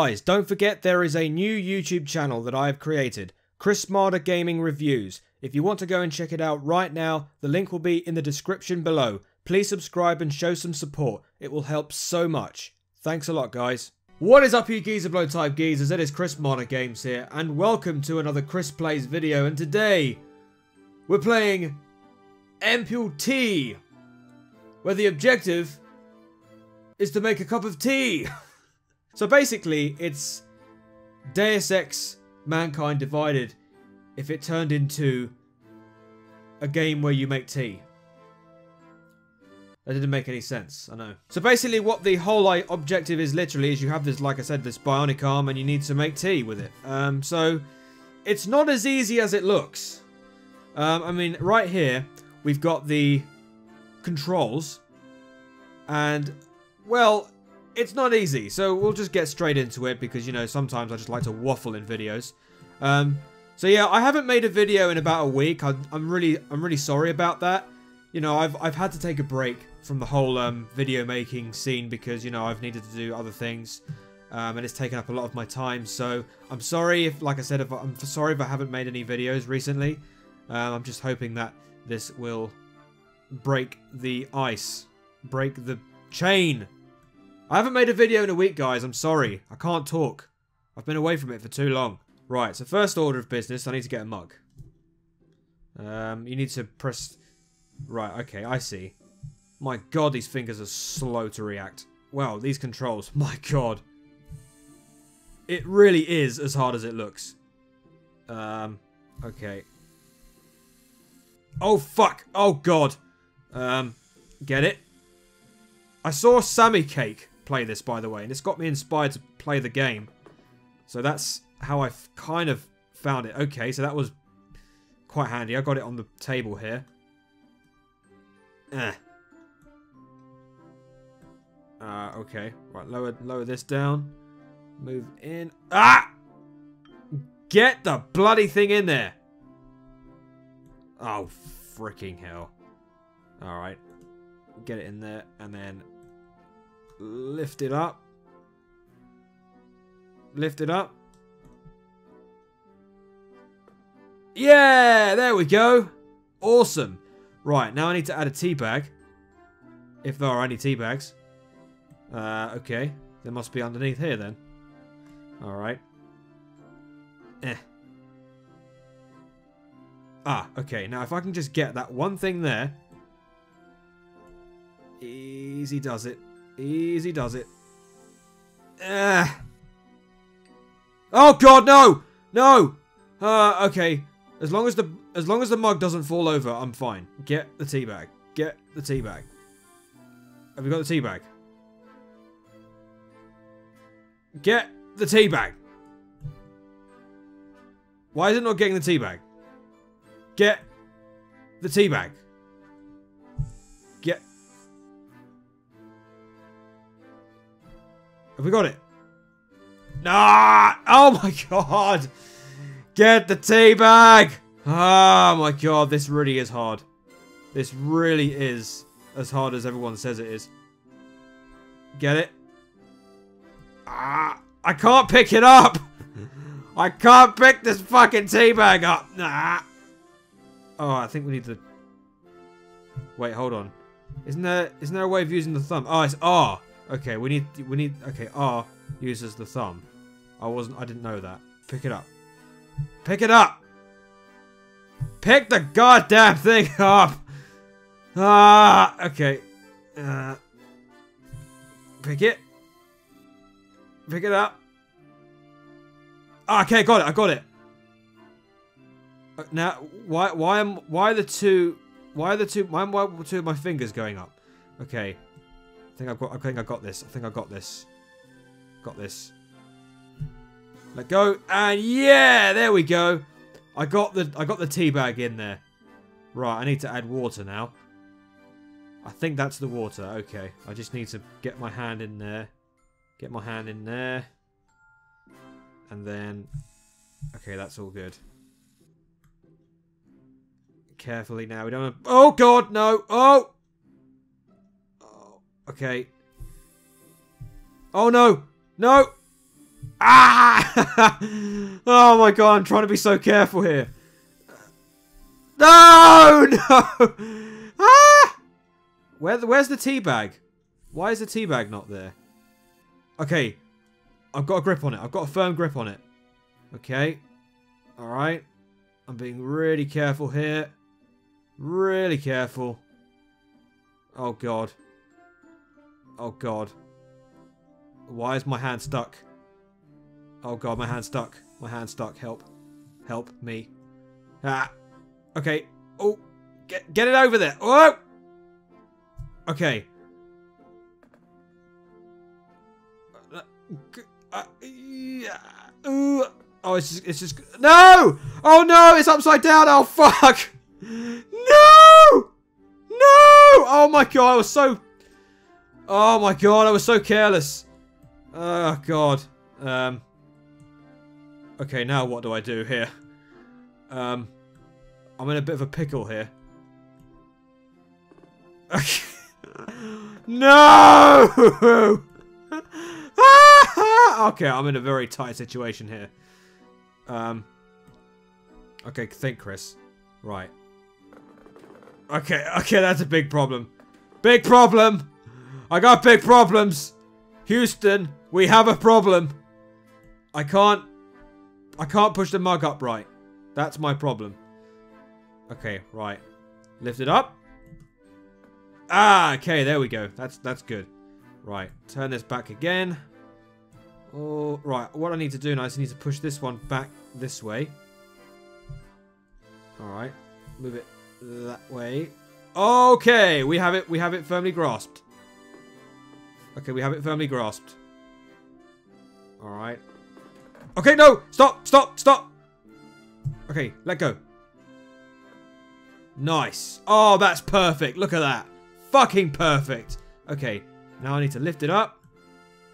Guys, don't forget there is a new YouTube channel that I have created, Chris Mada Gaming Reviews. If you want to go and check it out right now, the link will be in the description below. Please subscribe and show some support. It will help so much. Thanks a lot, guys. What is up, you geezer blow type geezers? It is Chris Mada Games here, and welcome to another Chris Plays video. And today, we're playing Ampu-Tea where the objective is to make a cup of tea. So basically, it's Deus Ex Mankind Divided if it turned into a game where you make tea. That didn't make any sense, I know. So basically what the whole like, objective is literally is you have this, like I said, this bionic arm and you need to make tea with it. Um, so it's not as easy as it looks. Um, I mean, right here, we've got the controls. And, well, it's not easy, so we'll just get straight into it because, you know, sometimes I just like to waffle in videos. Um, so yeah, I haven't made a video in about a week. I, I'm really, I'm really sorry about that. You know, I've, I've had to take a break from the whole um, video making scene because, you know, I've needed to do other things. Um, and it's taken up a lot of my time. So I'm sorry if, like I said, if I'm sorry if I haven't made any videos recently. Um, I'm just hoping that this will break the ice, break the chain I haven't made a video in a week, guys. I'm sorry. I can't talk. I've been away from it for too long. Right, so first order of business, I need to get a mug. Um, you need to press... Right, okay, I see. My god, these fingers are slow to react. Wow, these controls. My god. It really is as hard as it looks. Um, okay. Oh, fuck. Oh, god. Um, get it? I saw Sammy Cake play this, by the way. And it's got me inspired to play the game. So that's how I kind of found it. Okay, so that was quite handy. I got it on the table here. Eh. Uh, okay. Right, lower, lower this down. Move in. Ah! Get the bloody thing in there. Oh, freaking hell. Alright. Get it in there, and then Lift it up. Lift it up. Yeah, there we go. Awesome. Right, now I need to add a tea bag. If there are any tea bags. Uh, okay. There must be underneath here then. Alright. Eh. Ah, okay. Now if I can just get that one thing there. Easy does it. Easy does it. Ah. Oh god, no! No! Uh, okay. As long as the as long as the mug doesn't fall over, I'm fine. Get the tea bag. Get the tea bag. Have we got the tea bag? Get the tea bag. Why is it not getting the tea bag? Get the tea bag. Have we got it? Nah! Oh my god! Get the tea bag! Oh my god, this really is hard. This really is as hard as everyone says it is. Get it? Ah! I can't pick it up! I can't pick this fucking tea bag up! Nah! Oh, I think we need to... Wait, hold on. Isn't there isn't there a way of using the thumb? Oh, it's R. Okay, we need we need okay, R uses the thumb. I wasn't I didn't know that. Pick it up. Pick it up! Pick the goddamn thing up! Ah okay. Uh pick it. Pick it up. Ah, okay, got it, I got it. Uh, now why why am why are the two why are the two why are two of my fingers going up? Okay think I've got. I think I got this. I think I got this. Got this. Let go, and yeah, there we go. I got the I got the tea bag in there. Right, I need to add water now. I think that's the water. Okay, I just need to get my hand in there. Get my hand in there. And then... Okay, that's all good. Carefully now. We don't. Oh, God, no. Oh! Okay. Oh no! No! Ah! oh my god, I'm trying to be so careful here. No! No! Ah! Where, where's the tea bag? Why is the tea bag not there? Okay. I've got a grip on it. I've got a firm grip on it. Okay. Alright. I'm being really careful here. Really careful. Oh god. Oh god. Why is my hand stuck? Oh god, my hand stuck. My hand stuck. Help. Help me. Ah. Okay. Oh. Get, get it over there. Oh! Okay. Uh, uh. Oh, it's just, it's just... No! Oh no, it's upside down. Oh fuck! No! No! Oh my god, I was so... Oh my god, I was so careless. Oh god. Um... Okay, now what do I do here? Um, I'm in a bit of a pickle here. no! okay, I'm in a very tight situation here. Um, okay, think, Chris. Right. Okay, okay, that's a big problem. Big problem! I got big problems! Houston, we have a problem. I can't I can't push the mug up right. That's my problem. Okay, right. Lift it up. Ah, okay, there we go. That's that's good. Right, turn this back again. Oh, right. What I need to do now is I need to push this one back this way. All right, move it that way. Okay, we have it. We have it firmly grasped. Okay, we have it firmly grasped. All right. Okay, no! Stop! Stop! Stop! Okay, let go. Nice. Oh, that's perfect. Look at that. Fucking perfect. Okay, now I need to lift it up.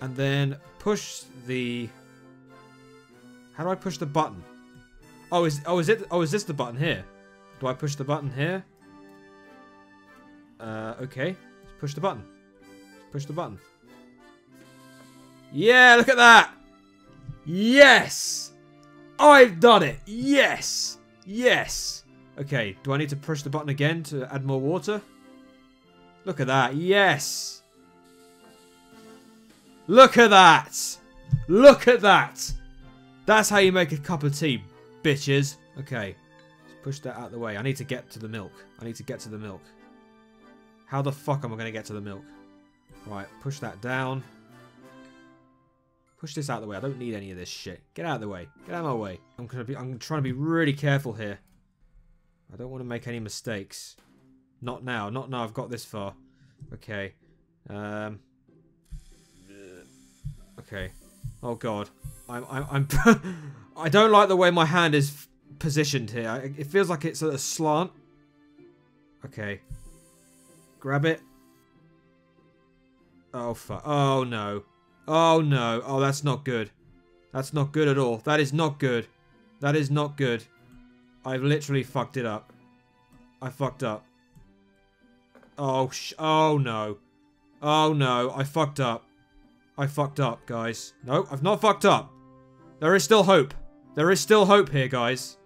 And then push the... How do I push the button? Oh, is oh is it oh is this the button here? Do I push the button here? Uh, okay. Let's push the button. Push the button. Yeah, look at that! Yes! I've done it! Yes! Yes! Okay, do I need to push the button again to add more water? Look at that. Yes! Look at that! Look at that! That's how you make a cup of tea, bitches. Okay, let's push that out of the way. I need to get to the milk. I need to get to the milk. How the fuck am I going to get to the milk? Right, push that down. Push this out of the way. I don't need any of this shit. Get out of the way. Get out of my way. I'm gonna be. I'm trying to be really careful here. I don't want to make any mistakes. Not now. Not now. I've got this far. Okay. Um. Okay. Oh god. I'm. I'm. I'm I don't like the way my hand is positioned here. It feels like it's at a slant. Okay. Grab it. Oh fuck. Oh no. Oh no. Oh, that's not good. That's not good at all. That is not good. That is not good. I've literally fucked it up. I fucked up. Oh, sh oh no. Oh no, I fucked up. I fucked up, guys. No, I've not fucked up. There is still hope. There is still hope here, guys.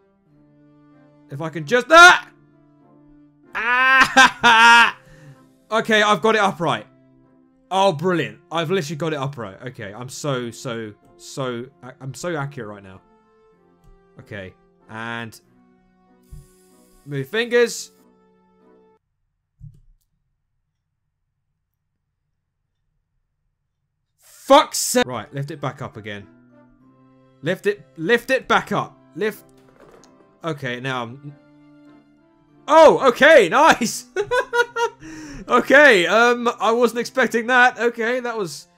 If I can just... Ah! Ah! okay, I've got it upright. Oh, brilliant. I've literally got it upright. Okay, I'm so, so, so... I'm so accurate right now. Okay, and... Move fingers. Fuck's sake. Right, lift it back up again. Lift it, lift it back up. Lift. Okay, now I'm... Oh, okay, nice. Okay, um, I wasn't expecting that. Okay, that was,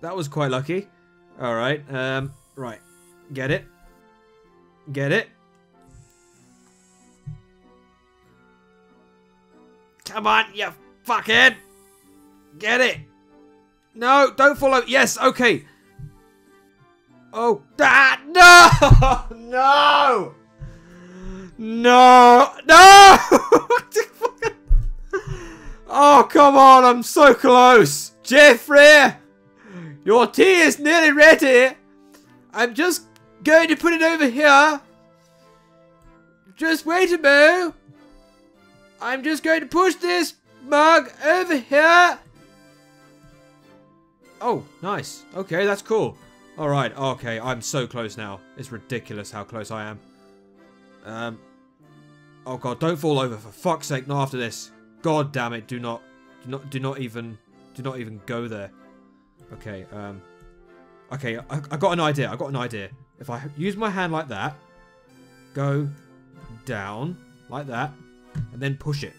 that was quite lucky. All right, um, right, get it, get it. Come on, you fuckhead. Get it. No, don't follow. Yes, okay. Oh, that. No! No! No! No! Oh, come on. I'm so close. Jeffrey! Your tea is nearly ready. I'm just going to put it over here. Just wait a mo. I'm just going to push this mug over here. Oh, nice. Okay, that's cool. Alright, okay, I'm so close now. It's ridiculous how close I am. Um, oh god, don't fall over for fuck's sake, not after this. God damn it, do not, do not, do not even, do not even go there. Okay, um, okay, I, I got an idea, I got an idea. If I use my hand like that, go down, like that, and then push it.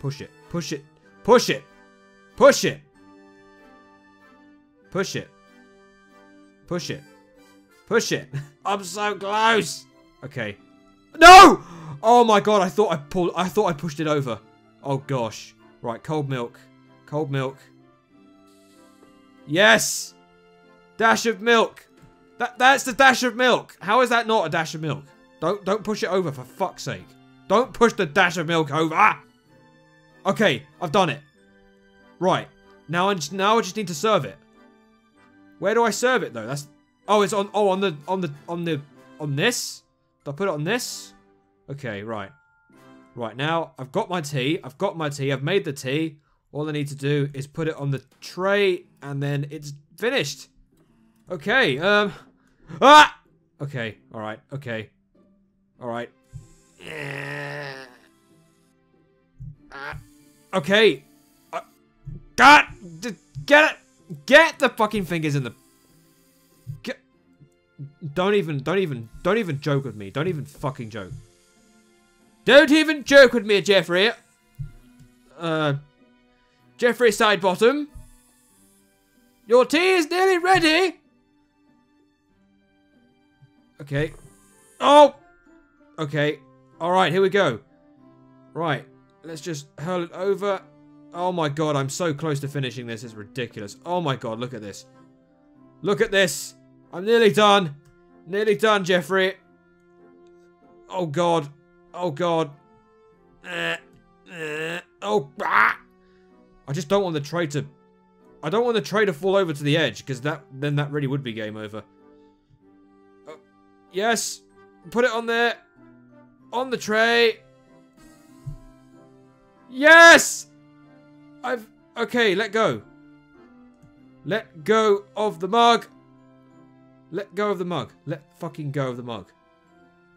Push it, push it, push it, push it. Push it. Push it. Push it. I'm so close. Okay. No! Oh my god, I thought I pulled I thought I pushed it over. Oh gosh. Right, cold milk. Cold milk. Yes! Dash of milk. That that's the dash of milk. How is that not a dash of milk? Don't don't push it over for fuck's sake. Don't push the dash of milk over. Ah! Okay, I've done it. Right. Now I just now I just need to serve it. Where do I serve it though? That's oh, it's on oh on the on the on the on this. Do I put it on this? Okay, right. Right now, I've got my tea. I've got my tea. I've made the tea. All I need to do is put it on the tray, and then it's finished. Okay. Um. Ah. Okay. All right. Okay. All right. Okay. Uh, God, get it. Get the fucking fingers in the... Get... Don't even, don't even, don't even joke with me. Don't even fucking joke. Don't even joke with me, Jeffrey. Uh, Jeffrey Sidebottom. Your tea is nearly ready. Okay. Oh! Okay. Alright, here we go. Right. Let's just hurl it over. Oh my god, I'm so close to finishing this. It's ridiculous. Oh my god, look at this. Look at this. I'm nearly done. Nearly done, Jeffrey. Oh god. Oh god. Uh, uh, oh. Ah. I just don't want the tray to... I don't want the tray to fall over to the edge, because that then that really would be game over. Oh, yes. Put it on there. On the tray. Yes! I've... Okay, let go. Let go of the mug. Let go of the mug. Let fucking go of the mug.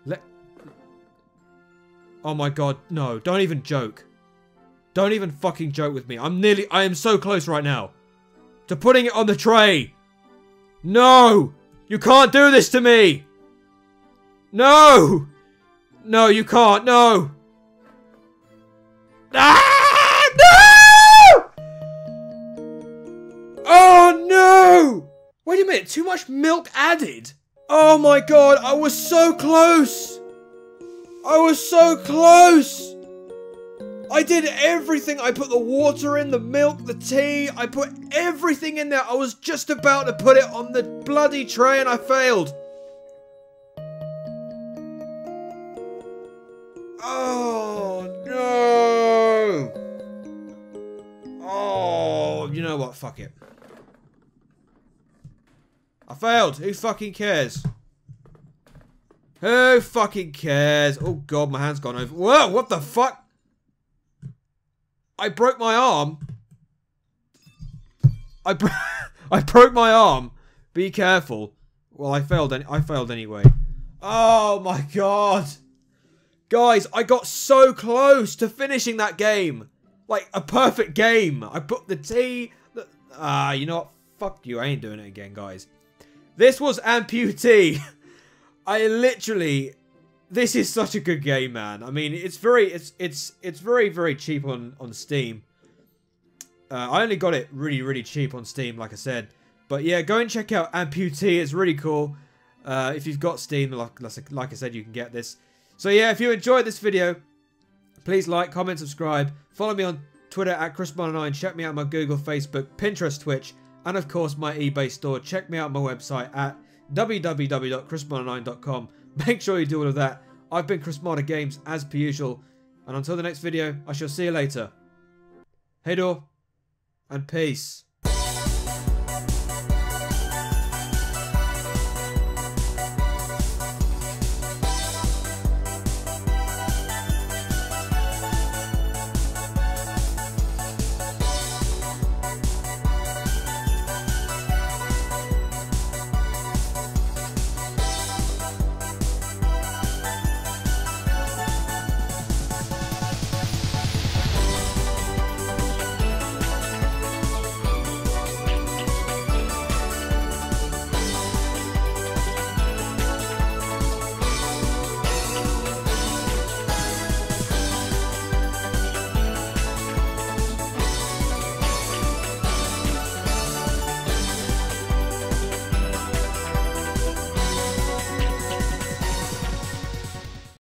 Let... Oh my god, no. Don't even joke. Don't even fucking joke with me. I'm nearly... I am so close right now. To putting it on the tray. No! You can't do this to me! No! No, you can't. No! Ah! No! Oh no! Wait a minute, too much milk added? Oh my god, I was so close! I was so close! I did everything. I put the water in, the milk, the tea. I put everything in there. I was just about to put it on the bloody tray and I failed. Oh, no. Oh, you know what? Fuck it. I failed. Who fucking cares? Who fucking cares? Oh god, my hand's gone over. Whoa, what the fuck? I broke my arm. I, bro I broke my arm. Be careful. Well, I failed. I failed anyway. Oh my god. Guys, I got so close to finishing that game. Like, a perfect game. I put the T... Ah, uh, you know what? Fuck you. I ain't doing it again, guys. This was Ampu-Tea. I literally this is such a good game, man. I mean, it's very it's it's it's very very cheap on on Steam. Uh, I only got it really really cheap on Steam, like I said. But yeah, go and check out Ampu-Tea. It's really cool. Uh, if you've got Steam, like, like I said, you can get this. So yeah, if you enjoyed this video, please like, comment, subscribe. Follow me on Twitter at ChrisMada9. Check me out on my Google, Facebook, Pinterest, Twitch and of course my eBay store. Check me out on my website at www.chrismada9.com. Make sure you do all of that. I've been Chris Mada Games as per usual, and until the next video, I shall see you later. Hey do, and peace.